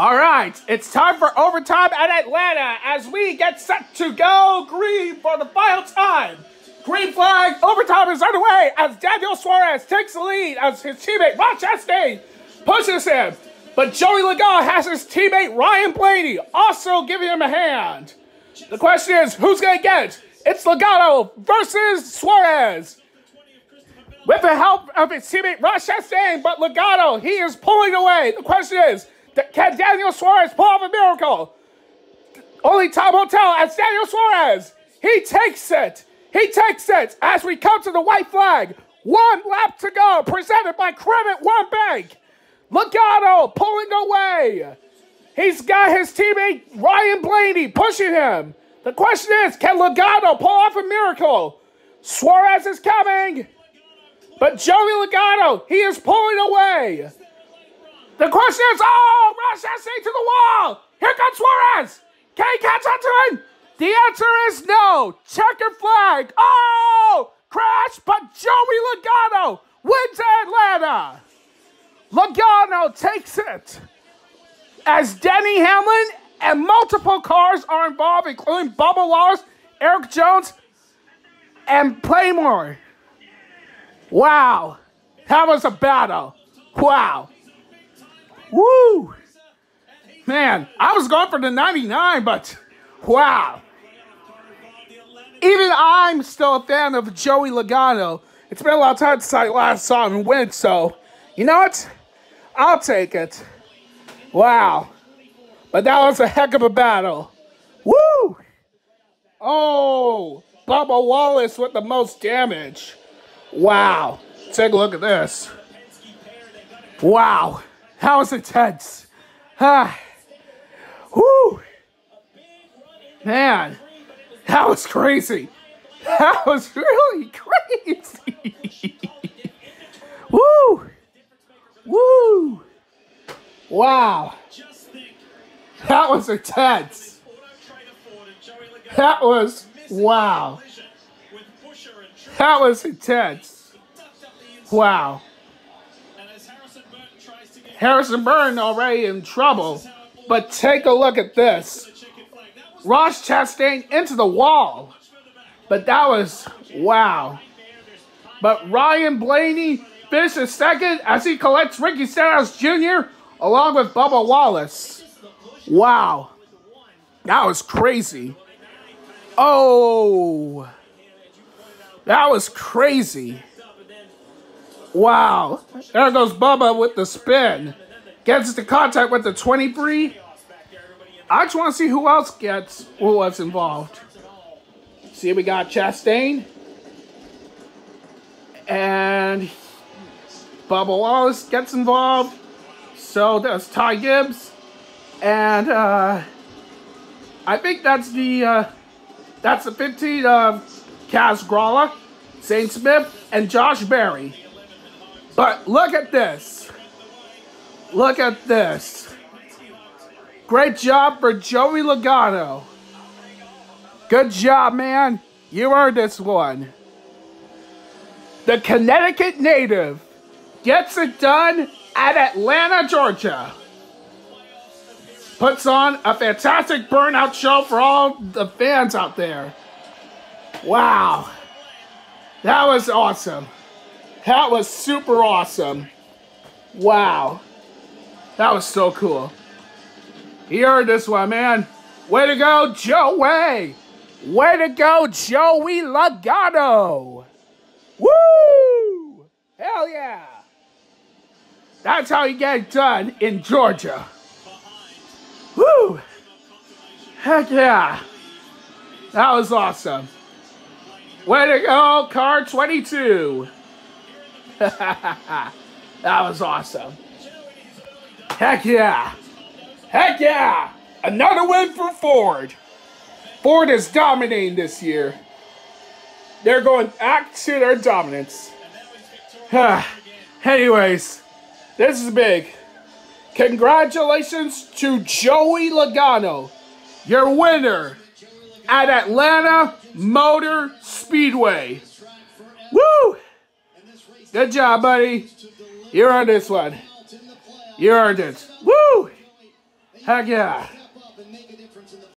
All right, it's time for overtime at Atlanta as we get set to go green for the final time. Green flag, overtime is underway as Daniel Suarez takes the lead as his teammate Ross Chastain pushes him. But Joey Logano has his teammate Ryan Blaney also giving him a hand. The question is, who's going to get it? It's Logano versus Suarez. With the help of his teammate Ross Chastain, but Logano, he is pulling away. The question is, can Daniel Suarez pull off a miracle? Only time will tell as Daniel Suarez, he takes it. He takes it as we come to the white flag. One lap to go, presented by Credit One Bank. Logano pulling away. He's got his teammate Ryan Blaney pushing him. The question is, can Logano pull off a miracle? Suarez is coming. But Joey Logano, he is pulling away. The question is, oh, Rush Essay to the wall. Here comes Suarez. Can he catch up to him? The answer is no. Checker flag. Oh, crash, but Joey Logano wins Atlanta. Logano takes it. As Denny Hamlin and multiple cars are involved, including Bubba Wallace, Erik Jones, and Playmore. Wow. That was a battle. Wow. Woo! Man, I was going for the 99, but wow. Even I'm still a fan of Joey Logano. It's been a long time since I last saw him win, so you know what? I'll take it. Wow. But that was a heck of a battle. Woo! Oh, Bubba Wallace with the most damage. Wow. Take a look at this. Wow. That was intense. Ah. Whoo. Man, that was crazy. That was really crazy. Woo. Woo. Wow. That was intense. That was, wow. That was intense. Wow. Harrison Burton already in trouble. But take a look at this. Ross Chastain into the wall. But that was, wow. But Ryan Blaney finishes second as he collects Ricky Stenhouse Jr. along with Bubba Wallace. Wow. That was crazy. Oh. That was crazy. Wow. There goes Bubba with the spin. Gets into contact with the 23. I just want to see who else gets who was involved. See, we got Chastain. And Bubba Wallace gets involved. So does Ty Gibbs. And uh, I think that's the uh, that's the 15 of Kaz Grala, Zane Smith, and Josh Berry. But look at this. Look at this. Great job for Joey Logano. Good job, man. You earned this one. The Connecticut native gets it done at Atlanta, Georgia. Puts on a fantastic burnout show for all the fans out there. Wow. That was awesome. That was super awesome. Wow. That was so cool. He heard this one, man. Way to go, Joey! Way to go, Joey Logano! Woo! Hell yeah! That's how you get it done in Georgia. Woo! Heck yeah! That was awesome. Way to go, car 22! that was awesome. Heck yeah. Heck yeah. Another win for Ford. Ford is dominating this year. They're going back to their dominance. Anyways, this is big. Congratulations to Joey Logano, your winner at Atlanta Motor Speedway. Woo! Good job, buddy. You earned this one. You earned it. Woo! Heck yeah.